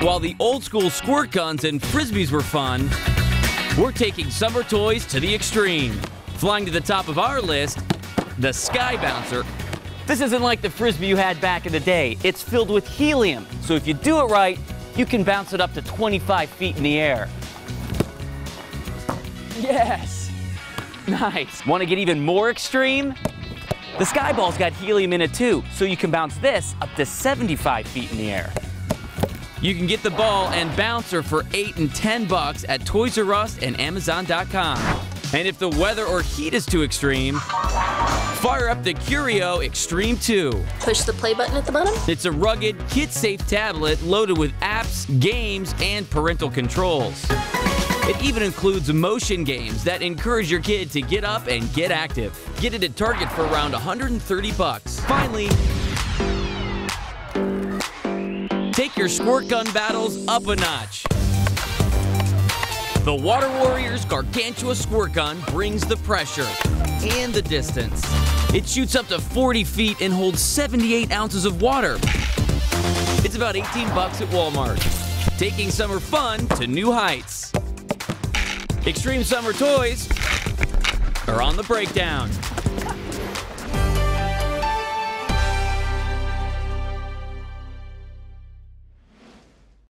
While the old school squirt guns and frisbees were fun, we're taking summer toys to the extreme. Flying to the top of our list, the Sky Bouncer. This isn't like the frisbee you had back in the day. It's filled with helium. So if you do it right, you can bounce it up to 25 feet in the air. Yes. Nice. Want to get even more extreme? The Skyball's got helium in it too, so you can bounce this up to 75 feet in the air. You can get the ball and bouncer for 8 and 10 bucks at Toys R Us and Amazon.com. And if the weather or heat is too extreme, fire up the Kurio Extreme 2. Push the play button at the bottom. It's a rugged, kid-safe tablet loaded with apps, games, and parental controls. It even includes motion games that encourage your kid to get up and get active. Get it at Target for around 130 bucks. Finally, take your squirt gun battles up a notch. The Water Warriors Gargantua Squirt Gun brings the pressure and the distance. It shoots up to 40 feet and holds 78 ounces of water. It's about 18 bucks at Walmart. Taking summer fun to new heights. Extreme Summer Toys are on the breakdown.